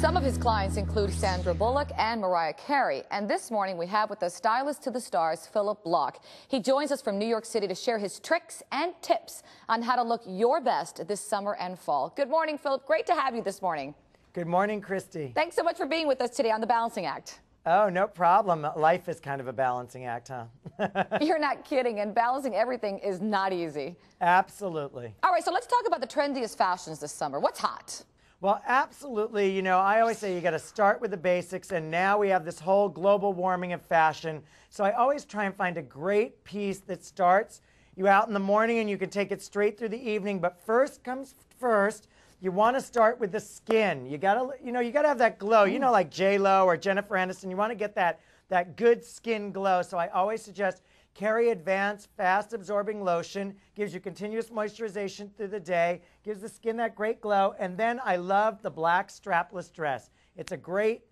Some of his clients include Sandra Bullock and Mariah Carey. And this morning we have with us stylist to the stars, Phillip Bloch. He joins us from New York City to share his tricks and tips on how to look your best this summer and fall. Good morning, Phillip. Great to have you this morning. Good morning, Christy. Thanks so much for being with us today on The Balancing Act. Oh, no problem. Life is kind of a balancing act, huh? You're not kidding, and balancing everything is not easy. Absolutely. All right, so let's talk about the trendiest fashions this summer. What's hot? Well, absolutely. You know, I always say you got to start with the basics, and now we have this whole global warming of fashion. So I always try and find a great piece that starts you out in the morning and you can take it straight through the evening. But first comes first, you want to start with the skin. You got to, you know, you got to have that glow. You know, mm. like J Lo or Jennifer Aniston. You want to get that that good skin glow. So I always suggest Keri Advanced Fast Absorbing Lotion gives you continuous moisturization through the day, gives the skin that great glow. And then I love the black strapless dress. It's a great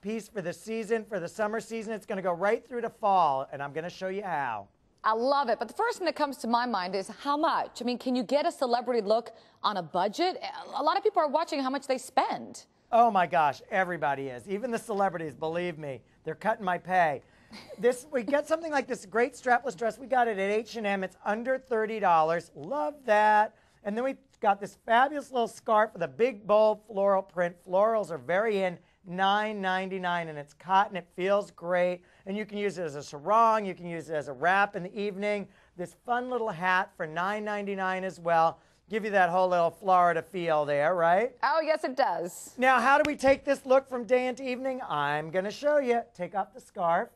piece for the season, for the summer season. It's going to go right through to fall, and I'm going to show you how. I love it. But the first thing that comes to my mind is how much? I mean, can you get a celebrity look on a budget? A lot of people are watching how much they spend. Oh my gosh, everybody is. Even the celebrities, believe me, they're cutting my pay this we get something like this great strapless dress. We got it at H&M. It's under $30. Love that. And then we got this fabulous little scarf with a big bold floral print. Florals are very in. $9.99 and it's cotton. It feels great. And you can use it as a sarong. You can use it as a wrap in the evening. This fun little hat for $9.99 as well. Give you that whole little Florida feel there, right? Oh, yes, it does. Now, how do we take this look from day into evening? I'm going to show you. Take off the scarf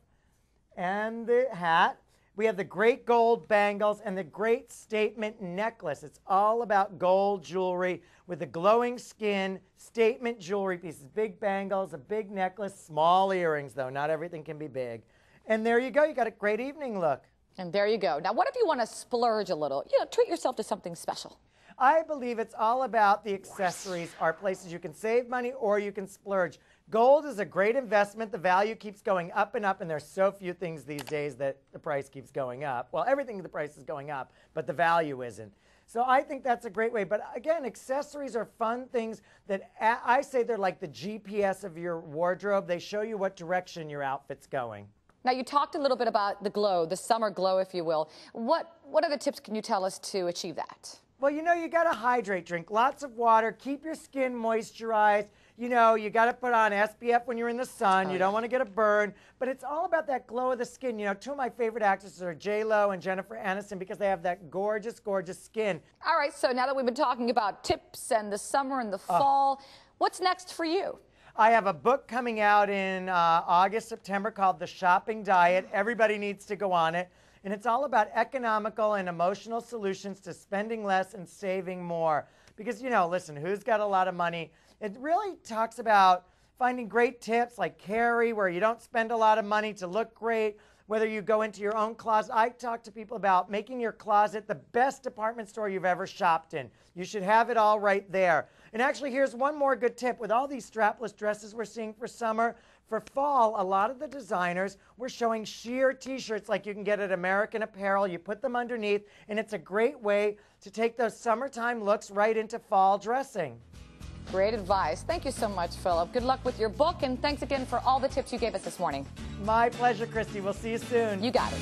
and the hat. We have the great gold bangles and the great statement necklace. It's all about gold jewelry with the glowing skin, statement jewelry pieces, big bangles, a big necklace, small earrings, though. Not everything can be big. And there you go. You got a great evening look. And there you go. Now, what if you want to splurge a little? You know, treat yourself to something special. I believe it's all about the accessories are places you can save money or you can splurge. Gold is a great investment. The value keeps going up and up, and there's so few things these days that the price keeps going up. Well, everything the price is going up, but the value isn't. So I think that's a great way. But again, accessories are fun things that I say they're like the GPS of your wardrobe. They show you what direction your outfit's going. Now, you talked a little bit about the glow, the summer glow, if you will. What, what other tips can you tell us to achieve that? Well, you know, you got to hydrate, drink lots of water, keep your skin moisturized you know, you got to put on SPF when you're in the sun. Oh, you don't want to get a burn. But it's all about that glow of the skin. You know, two of my favorite actresses are J Lo and Jennifer Aniston because they have that gorgeous, gorgeous skin. All right. So now that we've been talking about tips and the summer and the fall, uh, what's next for you? I have a book coming out in uh, August, September called The Shopping Diet. Everybody needs to go on it. And it's all about economical and emotional solutions to spending less and saving more. Because, you know, listen, who's got a lot of money? It really talks about finding great tips like Keri, where you don't spend a lot of money to look great, whether you go into your own closet. I talk to people about making your closet the best department store you've ever shopped in. You should have it all right there. And actually, here's one more good tip. With all these strapless dresses we're seeing for summer, for fall, a lot of the designers were showing sheer t-shirts like you can get at American Apparel. You put them underneath, and it's a great way to take those summertime looks right into fall dressing. Great advice. Thank you so much, Phillip. Good luck with your book, and thanks again for all the tips you gave us this morning. My pleasure, Christy. We'll see you soon. You got it.